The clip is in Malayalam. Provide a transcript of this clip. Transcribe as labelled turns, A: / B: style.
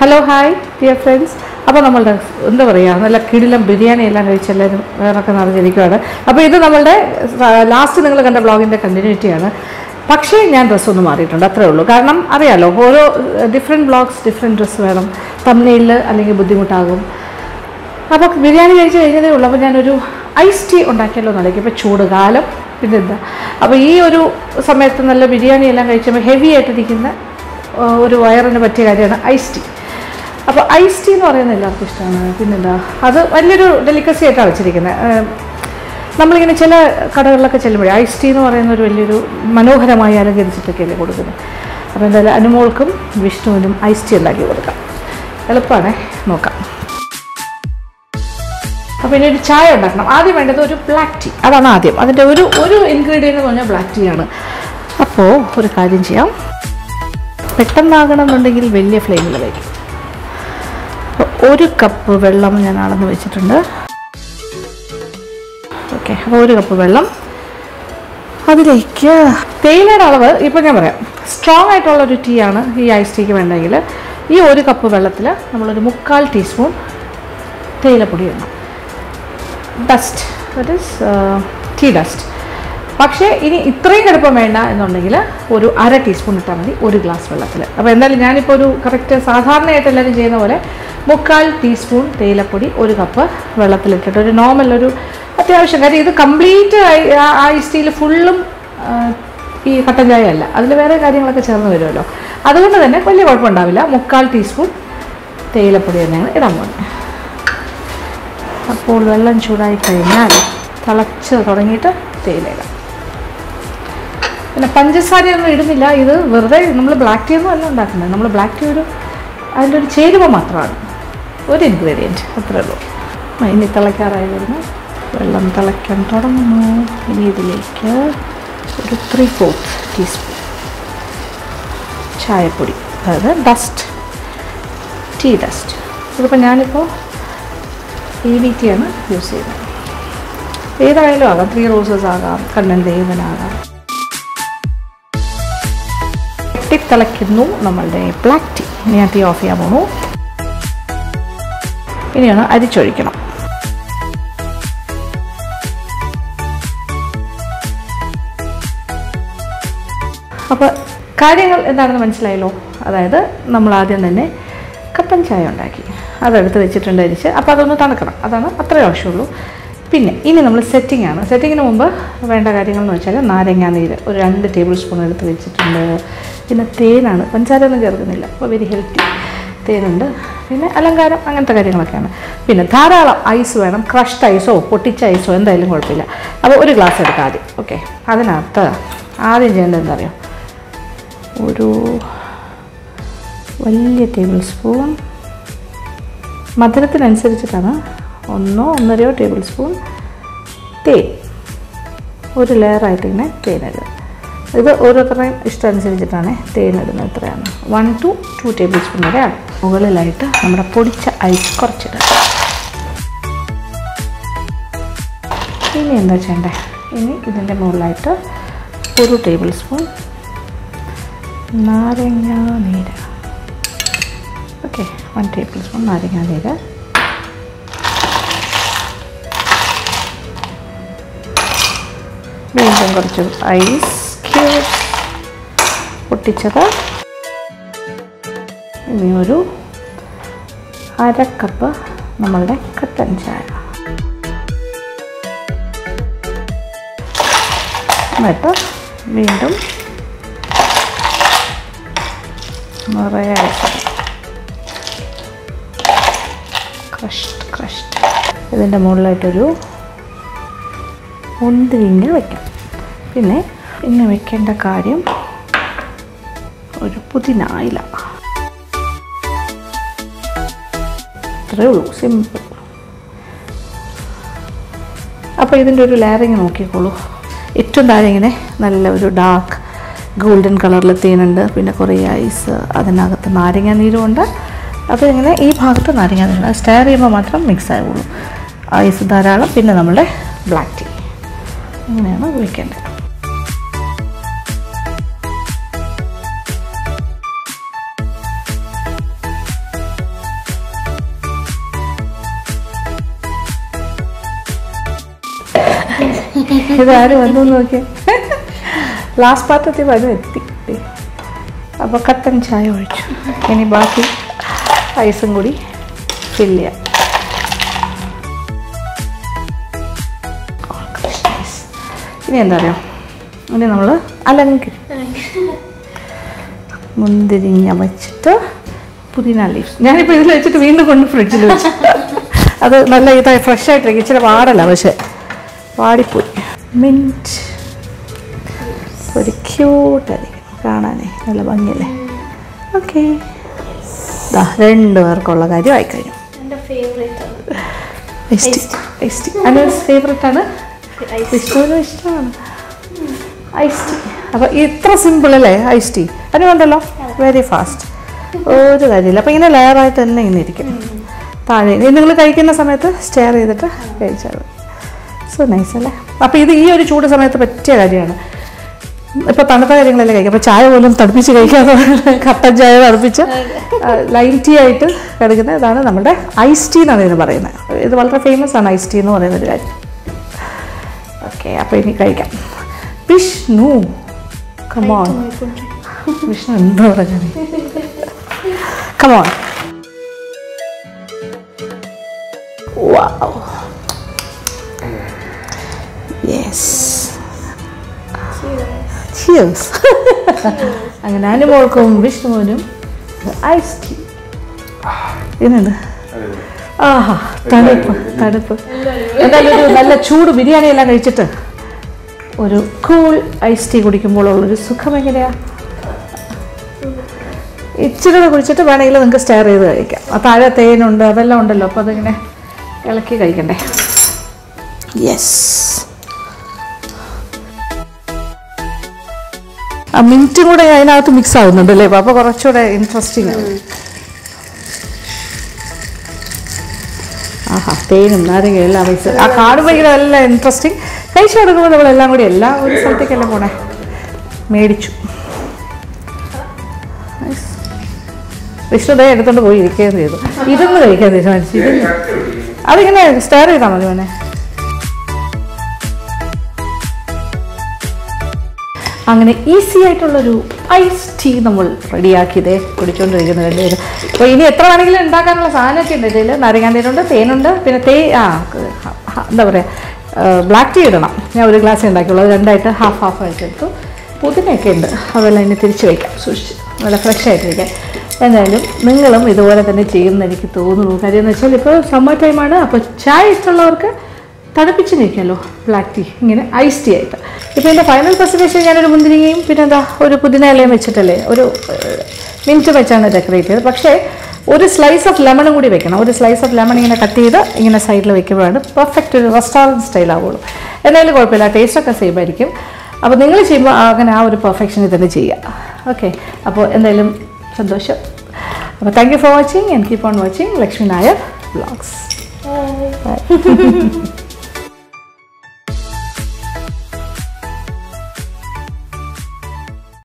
A: ഹലോ ഹായ് ഡിയർ ഫ്രണ്ട്സ് അപ്പോൾ നമ്മളുടെ എന്താ പറയുക നല്ല കിടിലം ബിരിയാണി എല്ലാം കഴിച്ചെല്ലാവരും വേറൊക്കെ നിറഞ്ഞിരിക്കുകയാണ് അപ്പോൾ ഇത് നമ്മളുടെ ലാസ്റ്റ് നിങ്ങൾ കണ്ട ബ്ലോഗിന്റെ കണ്ടിന്യൂറ്റിയാണ് പക്ഷേ ഞാൻ ഡ്രസ്സ് ഡ്രസ്സൊന്നും മാറിയിട്ടുണ്ട് അത്രേ ഉള്ളൂ. കാരണം അറിയാലോ ഓരോ ഡിഫറെന്റ് ബ്ലോഗ്സ് ഡിഫറെന്റ് ഡ്രസ്സ് വേണം. തമ്മിലിൽ അല്ലെങ്കിൽ ബുദ്ധിമുട്ടാകും. അപ്പോൾ ബിരിയാണി കഴിച്ച് കഴിഞ്ഞതേ ഉള്ളൂ. അപ്പോൾ ഞാനൊരു ഐസ് ടീ ഉണ്ടാക്കിയല്ലോ നടക്കും ഇപ്പോൾ ചൂട് കാലം പിന്നെന്താ? അപ്പോൾ ഈ ഒരു സമയത്ത് നല്ല ബിരിയാണി എല്ലാം കഴിച്ചപ്പോൾ ഹെവി ആയിട്ടിരിക്കുന്ന ഒരു വയറിന് പറ്റിയ കാര്യമാണ് ഐസ് ടീ അപ്പോൾ ഐസ് ടീ എന്ന് പറയുന്നത് എല്ലാവർക്കും ഇഷ്ടമാണ്. പിന്നെന്താ? അത് വലിയൊരു ഡെലിക്കസി ആയിട്ടാണ് വെച്ചിരിക്കുന്നത്. നമ്മളിങ്ങനെ ചില കടകളിലൊക്കെ ചെല്ലുമ്പോഴേ ഐസ് ടീ എന്ന് പറയുന്ന ഒരു വലിയൊരു മനോഹരമായി അലങ്കരിച്ചിട്ടൊക്കെയല്ലേ കൊടുക്കുന്നത്. അപ്പോൾ എന്തായാലും അനുമോൾക്കും വിഷ്ണുവിനും ഐസ് ടീ ഉണ്ടാക്കി കൊടുക്കാം. എളുപ്പമാണേ നോക്കാം. അപ്പോൾ ഇനി ഒരു ചായ ഉണ്ടാക്കണം. ആദ്യം വേണ്ടത് ഒരു ബ്ലാക്ക് ടീ അതാണ് ആദ്യം. അതിന്റെ ഒരു ഒരു ഇൻഗ്രീഡിയന്റ് എന്ന് പറഞ്ഞാൽ ബ്ലാക്ക് ടീ ആണ്. അപ്പോൾ ഒരു കാര്യം ചെയ്യാം. പെട്ടെന്നാകണമെന്നുണ്ടെങ്കിൽ വലിയ ഫ്ലെയിമിൽ വയ്ക്കും ഒരു കപ്പ് വെള്ളം ഞാൻ അളന്ന് വെച്ചിട്ടുണ്ട്. ഓക്കെ അപ്പോൾ ഒരു കപ്പ് വെള്ളം. അതിലേക്ക് തേയിലയുടെ അളവ് ഇപ്പോൾ ഞാൻ പറയാം. സ്ട്രോങ് ആയിട്ടുള്ളൊരു ടീ ആണ് ഈ ഐസ് ടീക്ക് വേണ്ടെങ്കിൽ ഈ ഒരു കപ്പ് വെള്ളത്തിൽ നമ്മളൊരു മുക്കാൽ ടീസ്പൂൺ തേയിലപ്പൊടി ഇടണം. Dust that is tea dust പക്ഷേ ഇനി ഇത്രയും കടുപ്പം വേണ്ട എന്നുണ്ടെങ്കിൽ ഒരു അര ടീസ്പൂൺ ഇട്ടാൽ മതി ഒരു ഗ്ലാസ് വെള്ളത്തിൽ അപ്പോൾ എന്തായാലും ഞാനിപ്പോൾ ഒരു കറക്റ്റ് സാധാരണയായിട്ട് എല്ലാവരും ചെയ്യുന്ന പോലെ മുക്കാൽ ടീസ്പൂൺ തേയിലപ്പൊടി ഒരു കപ്പ് വെള്ളത്തിലിട്ടിട്ട് ഒരു നോർമൽ ഒരു അത്യാവശ്യം. കാര്യം ഇത് കംപ്ലീറ്റ് ഐസ് സ്റ്റീൽ ഫുള്ളും ഈ കട്ടൻ ചായ അല്ല. അതിൽ വേറെ കാര്യങ്ങളൊക്കെ ചേർന്ന് വരുമല്ലോ. അതുകൊണ്ട് തന്നെ വലിയ കുഴപ്പമുണ്ടാവില്ല. മുക്കാൽ ടീസ്പൂൺ തേയിലപ്പൊടി തന്നെയാണ് ഇടാൻ പോകുന്നത് അപ്പോൾ വെള്ളം ചൂടായി കഴിഞ്ഞാൽ തിളച്ച് തുടങ്ങിയിട്ട് തേയിലയിടാം പിന്നെ പഞ്ചസാരയൊന്നും ഇടുന്നില്ല. ഇത് വെറുതെ നമ്മൾ ബ്ലാക്ക് ടീ ഒന്നും അല്ല ഉണ്ടാക്കുന്നത്. നമ്മൾ ബ്ലാക്ക് ടീ ഒരു അതിന്റെ ഒരു ചേരുവ മാത്രമാണ്. ഒരു ഇൻഗ്രീഡിയന്റ് അത്രേ ഉള്ളൂ. ഇനി തിളയ്ക്കാറായി വരുന്നു. വെള്ളം തിളയ്ക്കാൻ തുടങ്ങുന്നു. ഇനി ഇതിലേക്ക് ഒരു ത്രീ ഫോർത്ത് ടീസ്പൂൺ ചായപ്പൊടി. അതായത് ഡസ്റ്റ് ടീ ഡസ്റ്റ് ഇതിപ്പോൾ ഞാനിപ്പോൾ ഇ വി ടി ആണ് യൂസ് ചെയ്യുന്നത്. ഏതായാലും ആകാം. ത്രീ റോസസ് ആകാം. കണ്ണൻ ദേവനാകാം. തിളയ്ക്കുന്നു. നമ്മളുടെ ബ്ലാക്ക് ടീ ഇനി ഞാൻ ടീ ഓഫ് ചെയ്യാൻ പോകുന്നു ഇനിയാണ് അരിച്ചൊഴിക്കണം. അപ്പോൾ കാര്യങ്ങൾ എന്താണെന്ന് മനസ്സിലായല്ലോ? അതായത് നമ്മൾ ആദ്യം തന്നെ കപ്പൻ ചായ ഉണ്ടാക്കി. അതെടുത്ത് വെച്ചിട്ടുണ്ട് അരിച്ച്. അപ്പോൾ അതൊന്ന് തണുക്കണം. അതാണ് അത്രേ ആവശ്യമുള്ളൂ. പിന്നെ ഇനി നമ്മൾ സെറ്റിംഗ് ആണ്. സെറ്റിങ്ങിന് മുമ്പ് വേണ്ട കാര്യങ്ങൾ എന്ന് വെച്ചാൽ നാരങ്ങാ നീര്. ഒരു രണ്ട് ടേബിൾ സ്പൂൺ എടുത്ത് വെച്ചിട്ടുണ്ട്. പിന്നെ തേനാണ്. പഞ്ചാര ഒന്നും ചേർക്കുന്നില്ല. അപ്പോൾ വെരി ഹെൽത്തി തേനുണ്ട്. പിന്നെ അലങ്കാരം അങ്ങനത്തെ കാര്യങ്ങളൊക്കെയാണ്. പിന്നെ ധാരാളം ഐസ് വേണം. ക്രഷ്ഡ് ഐസോ പൊട്ടിച്ച ഐസോ എന്തായാലും കുഴപ്പമില്ല. അപ്പോൾ ഒരു ഗ്ലാസ് എടുക്കാം ആദ്യം. ഓക്കെ അതിനകത്ത് ആദ്യം ചെയ്യേണ്ടത് എന്താ ഒരു വലിയ ടേബിൾ സ്പൂൺ മധുരത്തിനനുസരിച്ചിട്ടാണ്. ഒന്നോ ഒന്നരയോ ടേബിൾ സ്പൂൺ തേൻ. ഒരു ലെയറായിട്ട് ഇങ്ങനെ ഇടുക. ഇത് ഓരോരുത്തരുടെയും ഇഷ്ടം അനുസരിച്ചിട്ടാണ് തേൻ ഇടുന്നത് എത്രയാണ് one to two tablespoon വരെയാണ് മുകളിലായിട്ട് നമ്മുടെ പൊടിച്ച ഐസ് കുറച്ചിടുക. ഇനി എന്താ ചെയ്യണ്ടേ? ഇനി ഇതിന്റെ മുകളിലായിട്ട് ഒരു ടേബിൾ സ്പൂൺ നാരങ്ങ നീര്. ഓക്കെ വൺ ടേബിൾ സ്പൂൺ നാരങ്ങ നീര്. വീണ്ടും കുറച്ച് ഐസ് ക്യൂബ്സ് പൊട്ടിച്ചത്. ഇനി ഒരു അര കപ്പ് നമ്മളുടെ കട്ടൻ ചായ. എന്നിട്ട് വീണ്ടും നിറയെ അരക്കണം ക്രഷ്ഡ് ക്രഷ്ഡ് ഇതിന്റെ മുകളിലായിട്ടൊരു ഉന്തിരിങ്ങൾ വയ്ക്കാം പിന്നെ പിന്നെ വെക്കേണ്ട കാര്യം ഒരു പുതിന ഇല. അത്രേ ഉള്ളൂ സിമ്പിൾ അപ്പോൾ ഇതിന്റെ ഒരു ലെയറിങ് നോക്കിക്കോളൂ. ഏറ്റവും താഴെ ഇങ്ങനെ നല്ല ഒരു ഡാർക്ക് ഗോൾഡൻ കളറിൽ തേനുണ്ട് പിന്നെ കുറേ ഐസ് അതിനകത്ത് നാരങ്ങ നീരുമുണ്ട് അപ്പോൾ ഇങ്ങനെ ഈ ഭാഗത്ത് നാരങ്ങ നീരുണ്ട് സ്റ്റയർ ചെയ്യുമ്പോൾ മാത്രം മിക്സ് ആവുള്ളൂ. ഐസ് ധാരാളം പിന്നെ നമ്മുടെ ബ്ലാക്ക് ടീ ഇങ്ങനെയാണ് ഉപയോഗിക്കേണ്ടത്. ഇത് ആര് വന്നു നോക്കിയേ ലാസ്റ്റ് പാത്രത്തിൽ വരും എത്തി. അപ്പോൾ കട്ടൻ ചായ ഒഴിച്ചു. ഇനി ബാക്കി ഐസും കൂടി ഫില്ല് ചെയ്യാം. ഇനി എന്താ പറയാ ഇനി നമ്മൾ അലങ്കരി. മുന്തിരിങ്ങ വെച്ചിട്ട് പുതിന ലീഫ് ഞാനിപ്പോൾ ഇതിൽ വെച്ചിട്ട് വീണ്ടും കൊണ്ട് ഫ്രിഡ്ജിൽ വെച്ചു. അത് നല്ല ഇതായി ഫ്രഷ് ആയിട്ടിരിക്കും. ഇച്ചിരി പാടല്ല പക്ഷേ. വാടിപ്പോയി. മിന്റ്. ഒരു ക്യൂട്ടായിരിക്കും കാണാനേ നല്ല ഭംഗിയല്ലേ? ഓക്കെ ദാ രണ്ട് പേർക്കുള്ള കാര്യം ആയിക്കഴിഞ്ഞു.
B: അതിന്റെ ഫേവറേറ്റ് ആണ്.
A: വിഷ്ണുവിനും ഇഷ്ടമാണ്. ഐസ് ടീ അപ്പോൾ ഇത്ര സിമ്പിൾ അല്ലേ ഐസ് ടീ അതിന് കണ്ടല്ലോ വെരി ഫാസ്റ്റ് ഒരു കാര്യമില്ല. അപ്പോൾ ഇങ്ങനെ ലെയറായിട്ട് തന്നെ ഇങ്ങനെ ഇരിക്കും. താഴെ. ഇനി നിങ്ങൾ കഴിക്കുന്ന സമയത്ത് സ്റ്റെയർ ചെയ്തിട്ട് കഴിച്ചാൽ മതി. സോ നൈസ് അല്ലേ? അപ്പോൾ ഇത് ഈ ഒരു ചൂട് സമയത്ത് പറ്റിയ കാര്യമാണ്. ഇപ്പോൾ തണുത്ത കാര്യങ്ങളല്ലേ കഴിക്കും അപ്പോൾ ചായ പോലും തണുപ്പിച്ച് കഴിക്കാതെ കട്ടൻ ചായ തണുപ്പിച്ച് ലൈം ടീ ആയിട്ട് കിടക്കുന്ന ഇതാണ് നമ്മുടെ ഐസ് ടീ എന്നാണ് ഇതിന് പറയുന്നത്. ഇത് വളരെ ഫേമസ് ആണ് ഐസ് ടീ എന്ന് പറയുന്ന ഒരു കാര്യം. ഓക്കെ അപ്പോൾ ഇനി കഴിക്കാം. വിഷ്ണു കമോൺ വിഷ്ണു എന്താ പറഞ്ഞത് കമോൺ വാവ് ചിയേഴ്സ് അങ്ങനെ അനുമോൾക്കും വിഷ്ണുവിനും ഐസ് ടീ എന്നുണ്ട് ആഹാ തണുപ്പ് തണുപ്പ്. എന്തായാലും ഒരു നല്ല ചൂട് ബിരിയാണി എല്ലാം കഴിച്ചിട്ട് ഒരു കൂൾ ഐസ് ടീ കുടിക്കുമ്പോൾ കുടിക്കുമ്പോഴുള്ളൊരു സുഖം എങ്ങനെയാ? ഇച്ചിരി കൂടെ കുടിച്ചിട്ട് വേണമെങ്കിൽ നിങ്ങൾക്ക് സ്റ്റെയർ ചെയ്ത് കഴിക്കാം. ആ താഴെ തേനുണ്ട് അതെല്ലാം ഉണ്ടല്ലോ അപ്പോൾ അതിങ്ങനെ ഇളക്കി കഴിക്കണ്ടേ? യെസ് ആ മിനിറ്റും കൂടെ അതിനകത്ത് മിക്സ് ആവുന്നുണ്ട് അല്ലേ? അപ്പോൾ കുറച്ചുകൂടെ ഇൻട്രസ്റ്റിംഗ് ആണ്. ആഹാ തേനും നാരങ്ങയും എല്ലാം മിക്സ് ആ കാട് ഭയങ്കര എല്ലാം ഇൻട്രസ്റ്റിംഗ് കഴിച്ചു കൊടുക്കുമ്പോൾ നമ്മളെല്ലാം കൂടി എല്ലാ ഒരു സ്ഥലത്തേക്കല്ല പോണേ? മേടിച്ചു. വിഷ്ണുദേ വിഷ്ണുദയ എടുത്തോണ്ട് പോയി ഇരിക്കുകയും ചെയ്തു ഇതൊന്നും കഴിക്കാൻ തീരുമാനിച്ചു ഇതിന് അതിങ്ങനെ സ്റ്റെയർ ചെയ്താൽ മതി മോനെ. അങ്ങനെ ഈസി ആയിട്ടുള്ളൊരു ഐസ് ടീ നമ്മൾ റെഡിയാക്കിയതേ കുടിച്ചുകൊണ്ടിരിക്കുന്ന രണ്ടുപേരും. അപ്പോൾ ഇനി എത്ര വേണമെങ്കിലും ഉണ്ടാക്കാനുള്ള സാധനമൊക്കെ ഉണ്ട്. ഇതിൽ നാരങ്ങാന്തേനുണ്ട് തേനുണ്ട് പിന്നെ തേ ആ എന്താ പറയുക ബ്ലാക്ക് ടീ ഇടണം. ഞാൻ ഒരു ഗ്ലാസ് ഉണ്ടാക്കിയുള്ളൂ. രണ്ടായിട്ട് ഹാഫ് ഹാഫ് ആയിട്ട് എടുത്തു. പുതിനയൊക്കെ ഉണ്ട്. അതെല്ലാം ഇനി തിരിച്ച് വയ്ക്കാം. സൂക്ഷിച്ച് നല്ല ഫ്രഷ് ആയിട്ട് ആയിട്ടിരിക്കാം എന്തായാലും നിങ്ങളും ഇതുപോലെ തന്നെ ചെയ്യുമെന്ന് എനിക്ക് തോന്നുന്നു. കാര്യം എന്ന് വെച്ചാൽ ഇപ്പോൾ സമ്മർ ടൈമാണ് അപ്പോൾ ചായ ഇഷ്ടമുള്ളവർക്ക് തണുപ്പിച്ച് നിൽക്കുമല്ലോ ബ്ലാക്ക് ടീ ഇങ്ങനെ ഐസ് ടീ ആയിട്ട്. ഇപ്പോൾ എന്റെ ഫൈനൽ പ്രസന്റേഷൻ ഞാനൊരു മുന്തിരിങ്ങയും പിന്നെ എന്താ ഒരു പുതിന ഇലയും വെച്ചിട്ടല്ലേ ഒരു മിനിറ്റ് വെച്ചാണ് ഡെക്കറേറ്റ് ചെയ്തത്. പക്ഷേ ഒരു സ്ലൈസ് ഓഫ് ലെമണും കൂടി വെക്കണം. ഒരു സ്ലൈസ് ഓഫ് ലെമൺ ഇങ്ങനെ കട്ട് ചെയ്ത് ഇങ്ങനെ സൈഡിൽ വെക്കുമ്പോഴാണ് പെർഫെക്റ്റ് ഒരു റെസ്റ്റോറന്റ് സ്റ്റൈൽ ആവുള്ളൂ. എന്തായാലും കുഴപ്പമില്ല. ടേസ്റ്റൊക്കെ സെയിം ആയിരിക്കും. അപ്പോൾ നിങ്ങൾ ചെയ്യുമ്പോൾ അങ്ങനെ ആ ഒരു പെർഫെക്ഷനിൽ തന്നെ ചെയ്യുക. ഓക്കെ അപ്പോൾ എന്തായാലും സന്തോഷം. അപ്പോൾ thank you for watching and keep on watching Lakshmi Nair blogs
B: Bye.
A: Bye